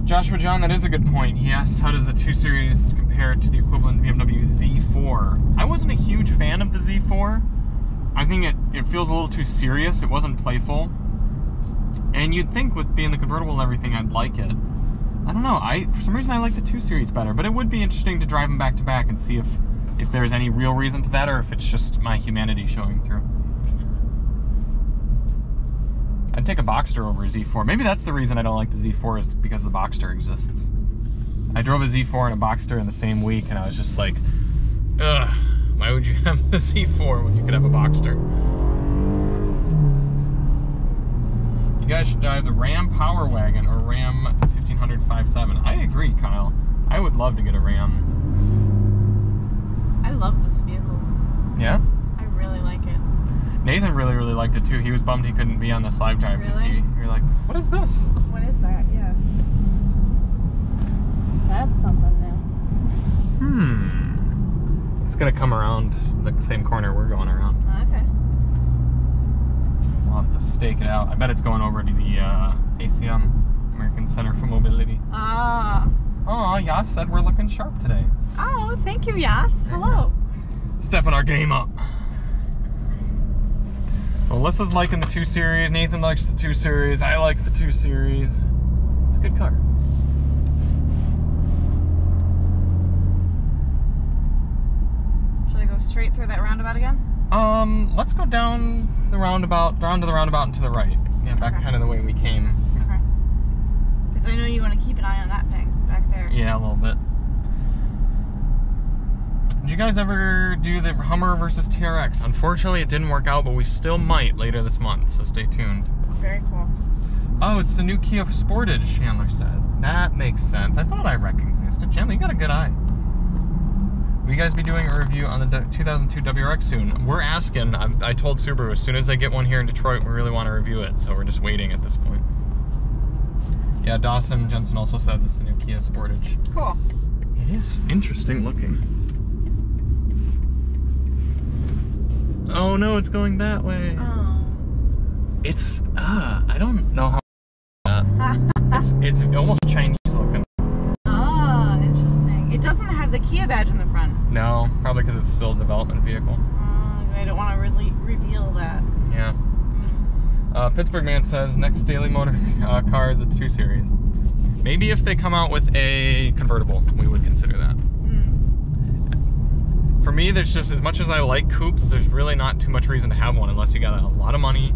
Joshua John, that is a good point. He asked, how does the 2 Series compare to the equivalent BMW Z4? I wasn't a huge fan of the Z4. I think it, it feels a little too serious. It wasn't playful. And you'd think with being the convertible and everything, I'd like it. I don't know. I For some reason, I like the 2 Series better. But it would be interesting to drive them back to back and see if, if there's any real reason to that or if it's just my humanity showing through. I'd take a Boxster over a Z4. Maybe that's the reason I don't like the Z4 is because the Boxster exists. I drove a Z4 and a Boxster in the same week, and I was just like, ugh, why would you have the Z4 when you could have a Boxster? You guys should drive the Ram Power Wagon or Ram 1500 5.7. I agree, Kyle. I would love to get a Ram. I love this vehicle. Yeah? I really like it. Nathan really, really liked it too. He was bummed he couldn't be on this live drive because Really? he, you're like, what is this? What is that? Yeah. That's something new. Hmm. It's gonna come around the same corner we're going around. Okay. We'll have to stake it out. I bet it's going over to the uh, ACM, American Center for Mobility. Ah. Oh, Yas said we're looking sharp today. Oh, thank you, Yas. Hello. Stepping our game up. Melissa's liking the 2 Series. Nathan likes the 2 Series. I like the 2 Series. It's a good car. Should I go straight through that roundabout again? Um, let's go down the roundabout, down to the roundabout and to the right. Yeah, back Okay. kind of the way we came. Okay. Because I know you want to keep an eye on that thing back there. Yeah, a little bit. Did you guys ever do the Hummer versus TRX? Unfortunately, it didn't work out, but we still might later this month, so stay tuned. Very cool. Oh, it's the new Kia Sportage, Chandler said. That makes sense. I thought I recognized it. Chandler, you got a good eye. Will you guys be doing a review on the 2002 WRX soon? We're asking. I, I told Subaru as soon as they get one here in Detroit, we really want to review it, so we're just waiting at this point. Yeah, Dawson Jensen also said this is the new Kia Sportage. Cool. It is interesting looking. Oh no, it's going that way. Oh. It's uh, I don't know how. It's it's almost Chinese looking. ah, interesting. It doesn't have the Kia badge in the front. No, probably because it's still a development vehicle. Uh, I don't want to really reveal that. Yeah. Uh, Pittsburgh man says next Daily Motor uh, car is a two series. Maybe if they come out with a convertible, we would consider that. Mm. For me, there's just as much as I like coupes, there's really not too much reason to have one unless you got a lot of money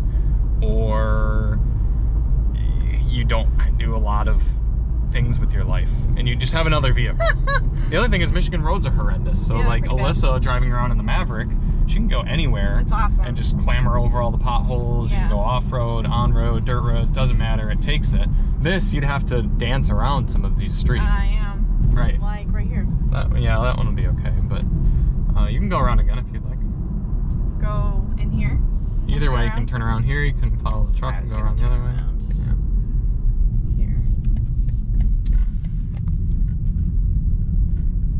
or you don't do a lot of things with your life and you just have another vehicle. the other thing is Michigan roads are horrendous, so Yeah, like. Alyssa driving around in the Maverick, she can go anywhere It's awesome. and just clamber over all the potholes. You can go off road, on road, dirt roads, doesn't matter. It takes it. This, you'd have to dance around some of these streets. I am. Right. Like right here. That, yeah, that one will be okay, but uh, you can go around again if you'd like. Go in here. Either way, you can turn around here, you can follow the truck and go around the other way. around. Yeah. Here.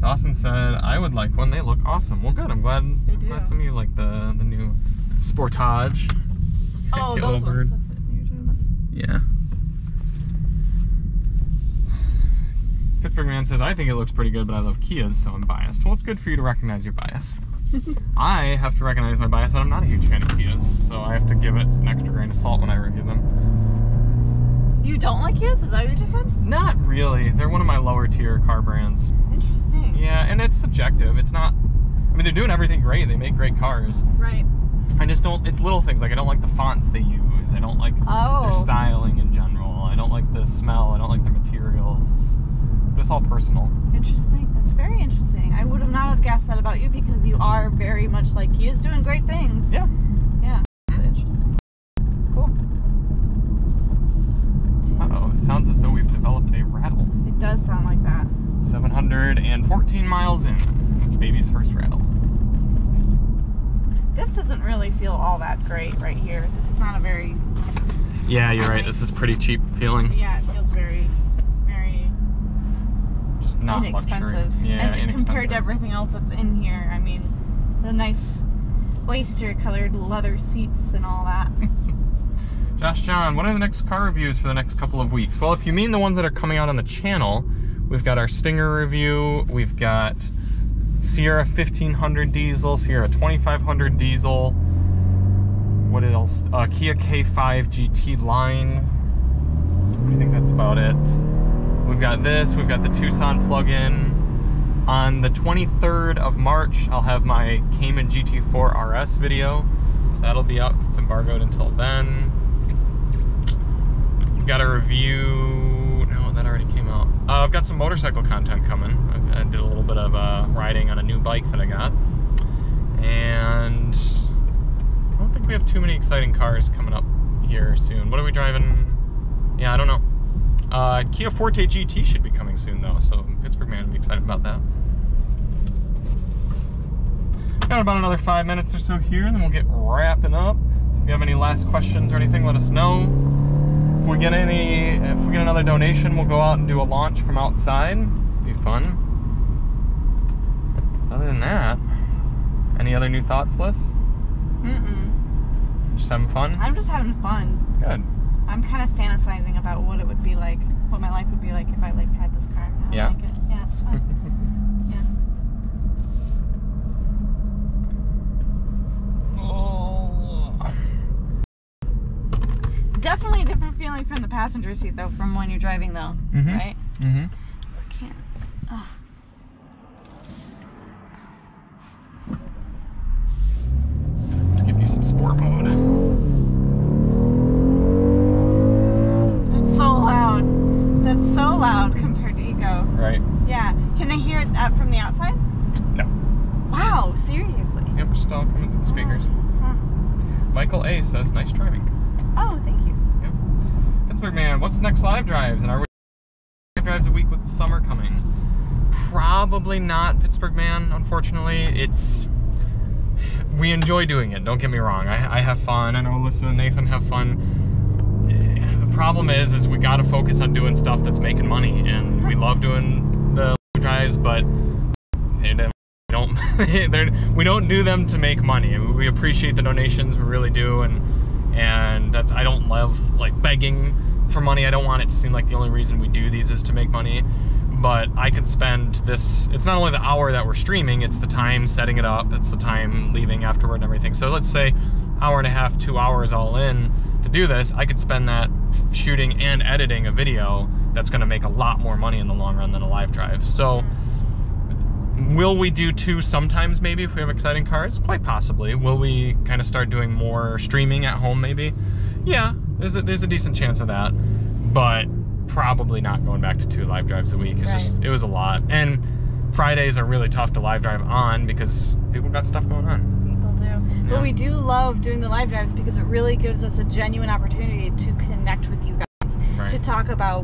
Dawson said I would like one. They look awesome. Well, good. I'm glad. They I'm glad some of you like the the new Sportage. Oh, those bird. ones. That's what you're talking about. Yeah. Pittsburgh man says I think it looks pretty good, but I love Kias, so I'm biased. Well, it's good for you to recognize your bias. I have to recognize my bias, and I'm not a huge fan of Kias, so I have to give it an extra grain of salt when I review them. You don't like his? Is that what you just said? Not really. They're one of my lower tier car brands. Interesting. Yeah, and it's subjective. It's not. I mean, they're doing everything great. They make great cars. Right. I just don't. It's little things like I don't like the fonts they use. I don't like their Oh. styling in general. I don't like the smell. I don't like the materials. But it's all personal. Interesting. That's very interesting. I would have not have guessed that about you because you are very much like he is doing great things. Yeah. Yeah. That's interesting. Cool. Uh oh. It sounds as though we've developed a rattle. It does sound like that. 714 miles in. Baby's first rattle. This doesn't really feel all that great right here. This is not a very Yeah, you're right. This is pretty cheap feeling. yeah, it feels very very Just not inexpensive. luxury. Yeah, and compared to everything else that's in here, I mean the nice oyster colored leather seats and all that. Josh John, what are the next car reviews for the next couple of weeks? Well, if you mean the ones that are coming out on the channel, we've got our Stinger review, we've got Sierra 1500 diesel, Sierra 2500 diesel, what else? Uh, Kia K5 GT line. I think that's about it. We've got this, we've got the Tucson plug-in. On the 23rd of March, I'll have my Cayman GT4 RS video. That'll be up. It's embargoed until then. Got a review. No, that already came. Uh, I've got some motorcycle content coming. I, I did a little bit of uh, riding on a new bike that I got. And I don't think we have too many exciting cars coming up here soon. What are we driving? Yeah, I don't know. Uh, Kia Forte GT should be coming soon though, so Pittsburgh man will be excited about that. Got about another five minutes or so here, and then we'll get wrapping up. If you have any last questions or anything, let us know. If we get any, if we get another donation, we'll go out and do a launch from outside. Be fun. Other than that, any other new thoughts, Liz? Mm-mm. Just having fun. I'm just having fun. Good. I'm kind of fantasizing about what it would be like, what my life would be like if I like had this car. I Yeah. like it. Yeah, it's fun. yeah. Oh. Definitely different feeling from the passenger seat though, from when you're driving though, Mhm. right? Mm-hmm. I can't. Oh. Let's give you some sport mode. It's so loud. That's so loud compared to Eco. Right? Yeah. Can they hear that from the outside? No. Wow, seriously. Yep, just all coming through the speakers. Huh. Michael A says, nice driving. Oh, thank you. Pittsburgh man, what's next live drives? And are we live drives a week with summer coming? Probably not, Pittsburgh man, unfortunately. It's we enjoy doing it, don't get me wrong. I, I have fun. I know Alyssa and Nathan have fun. The problem is is we gotta focus on doing stuff that's making money and we love doing the drives, but we don't do them to make money. We appreciate the donations, we really do, and and that's I don't love like begging for money. I don't want it to seem like the only reason we do these is to make money. But I could spend this. It's not only the hour that we're streaming; it's the time setting it up. It's the time leaving afterward and everything. So let's say hour and a half, two hours all in to do this. I could spend that shooting and editing a video that's going to make a lot more money in the long run than a live drive. So. Will we do two sometimes maybe if we have exciting cars? Quite possibly. Will we kind of start doing more streaming at home maybe? Yeah, there's a, there's a decent chance of that. But probably not going back to two live drives a week. It's Right. just it was a lot. And Fridays are really tough to live drive on because people got stuff going on. People do. Yeah. But we do love doing the live drives because it really gives us a genuine opportunity to connect with you guys, to talk about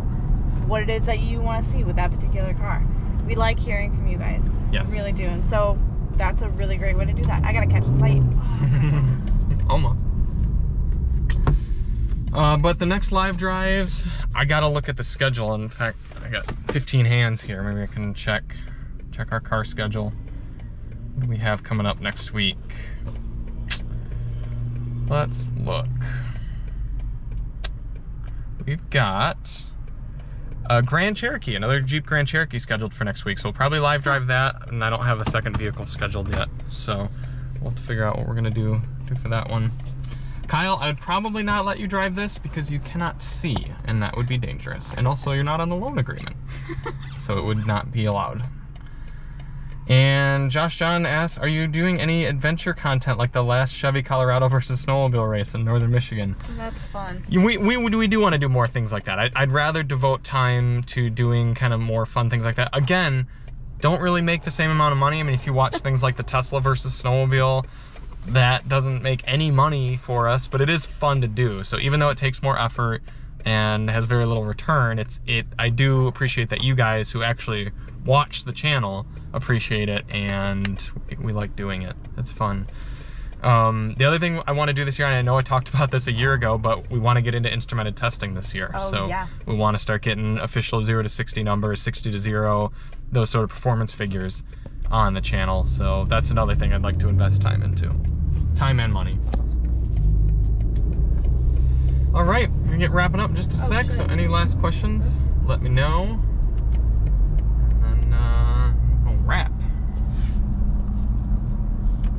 what it is that you want to see with that particular car. We like hearing from you guys. Yes. We really do. And so that's a really great way to do that. I gotta catch a flight. Almost. Uh, but the next live drives, I gotta look at the schedule. In fact, I got 15 hands here. Maybe I can check check our car schedule. What do we have coming up next week? Let's look. We've got a Grand Cherokee, another Jeep Grand Cherokee scheduled for next week. So we'll probably live drive that, and I don't have a second vehicle scheduled yet. So we'll have to figure out what we're gonna do do for that one. Kyle, I would probably not let you drive this because you cannot see, and that would be dangerous. And also, you're not on a loan agreement, so it would not be allowed. And Josh John asks, are you doing any adventure content like the last Chevy Colorado versus snowmobile race in northern Michigan? That's fun. We, we, we do want to do more things like that. I, I'd rather devote time to doing kind of more fun things like that. Again, don't really make the same amount of money. I mean, if you watch things like the Tesla versus snowmobile, that doesn't make any money for us, but it is fun to do. So even though it takes more effort and has very little return, it's it. I do appreciate that you guys who actually watch the channel appreciate it, and we, like doing it. It's fun. Um, the other thing I want to do this year, and I know I talked about this a year ago, but we want to get into instrumented testing this year. Oh, so yes. we want to start getting official zero to 60 numbers, 60 to zero, those sort of performance figures on the channel. So that's another thing I'd like to invest time into. Time and money. All right, we're gonna get wrapping up in just a Oh, sec. So any last questions, let me know. And then uh, we'll wrap.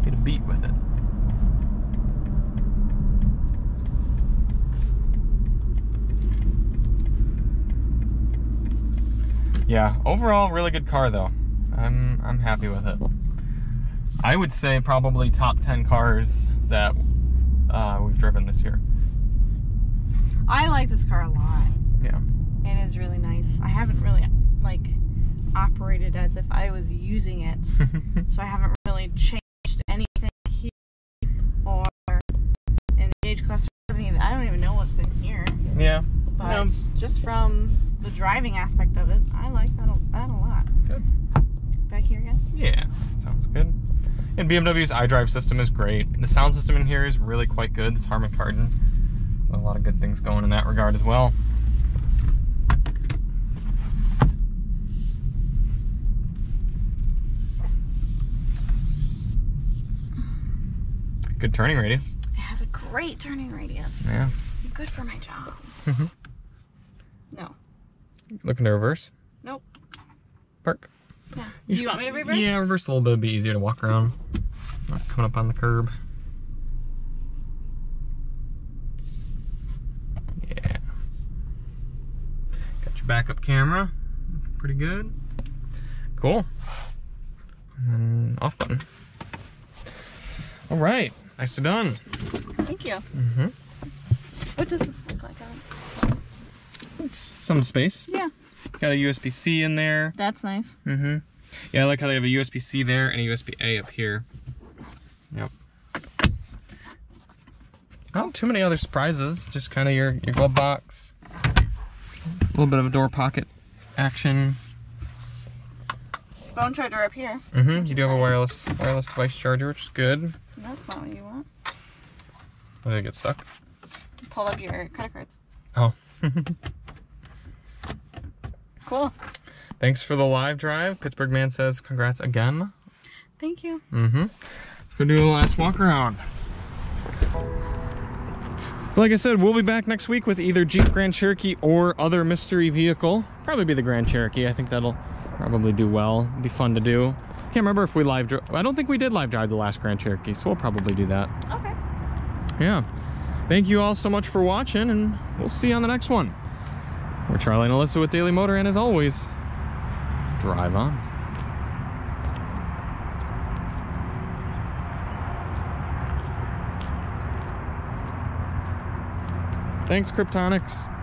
Get a beat with it. Yeah, overall, really good car though. I'm I'm happy with it. I would say probably top ten cars that uh, we've driven this year. I like this car a lot. Yeah. It is really nice. I haven't really like operated as if I was using it, so I haven't really changed anything here or in the age cluster. I don't even, I don't even know what's in here, yeah. but No. just from the driving aspect of it, I like that a, that a lot. Good. Back here again. Yeah. Sounds good. And BMW's iDrive system is great. The sound system in here is really quite good. It's Harman Kardon. A lot of good things going in that regard as well. Good turning radius. It has a great turning radius. Yeah. Good for my job. Mhm. No. Looking to reverse. Nope. Park. Yeah. Do you want me to reverse? Yeah, reverse a little bit would be easier to walk around. Not coming up on the curb. Yeah. Got your backup camera. Pretty good. Cool. And off button. All right. Nicely done. Thank you. Mm-hmm. What does this look like? It's some space. Yeah. Got a USB-C in there. That's nice. Mm-hmm. Yeah, I like how they have a USB-C there and a USB-A up here. Yep. Not too many other surprises. Just kind of your, your glove box. A little bit of a door pocket action. Phone charger up here. Mm-hmm. You do have a wireless wireless device charger, which is good. That's not what you want. Did it get stuck? Pull up your credit cards. Oh. Cool. Thanks for the live drive. Pittsburgh Man says congrats again. Thank you. Mm-hmm. Let's go do a last walk around. Like I said, we'll be back next week with either Jeep Grand Cherokee or other mystery vehicle. Probably be the Grand Cherokee. I think that'll probably do well. be fun to do. Can't remember if we live drove. I don't think we did live drive the last Grand Cherokee, so we'll probably do that. Okay. Yeah. Thank you all so much for watching, and we'll see you on the next one. We're Charlie and Alyssa with Daily Motor, and as always, drive on. Thanks, Cryptonix.